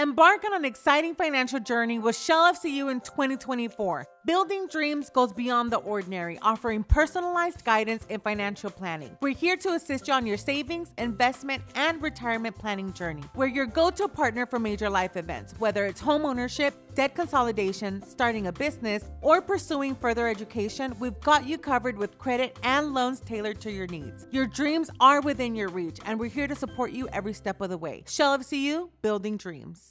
Embark on an exciting financial journey with Shell FCU in 2024. Building Dreams goes beyond the ordinary, offering personalized guidance in financial planning. We're here to assist you on your savings, investment, and retirement planning journey. We're your go to partner for major life events, whether it's home ownership, debt consolidation, starting a business, or pursuing further education. We've got you covered with credit and loans tailored to your needs. Your dreams are within your reach, and we're here to support you every step of the way. Shell FCU, building dreams.